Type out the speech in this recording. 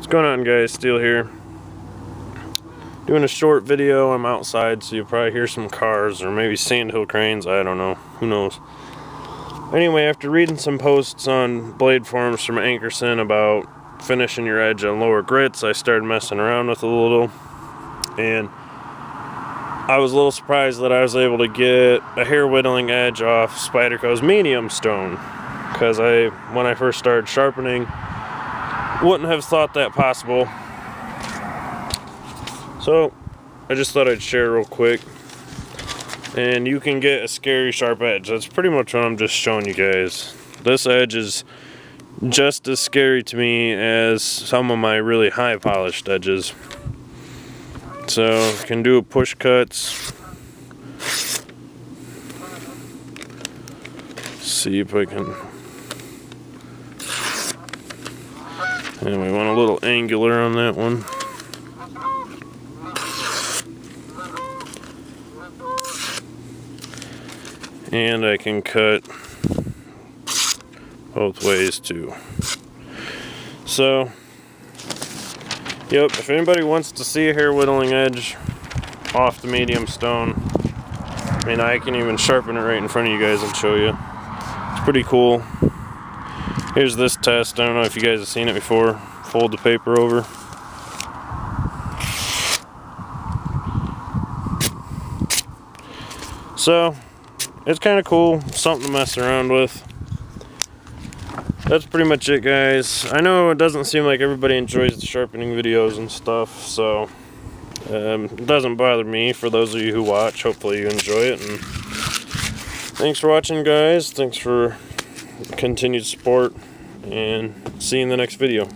What's going on guys, Steel here. Doing a short video, I'm outside so you'll probably hear some cars or maybe sandhill cranes, I don't know, who knows. Anyway, after reading some posts on Blade Forums from Ankerson about finishing your edge on lower grits, I started messing around with a little. And I was a little surprised that I was able to get a hair whittling edge off Spyderco's medium stone. Because I, when I first started sharpening, wouldn't have thought that possible. So, I just thought I'd share real quick. And you can get a scary sharp edge. That's pretty much what I'm just showing you guys. This edge is just as scary to me as some of my really high polished edges. So, can do push cuts. See if I can And we want a little angular on that one. And I can cut both ways too. So, yep, if anybody wants to see a hair whittling edge off the medium stone, I mean, I can even sharpen it right in front of you guys and show you. It's pretty cool. Here's this test. I don't know if you guys have seen it before. Fold the paper over. So, it's kind of cool. Something to mess around with. That's pretty much it, guys. I know it doesn't seem like everybody enjoys the sharpening videos and stuff, so um, it doesn't bother me for those of you who watch. Hopefully you enjoy it. And thanks for watching, guys. Thanks for continued support and see you in the next video.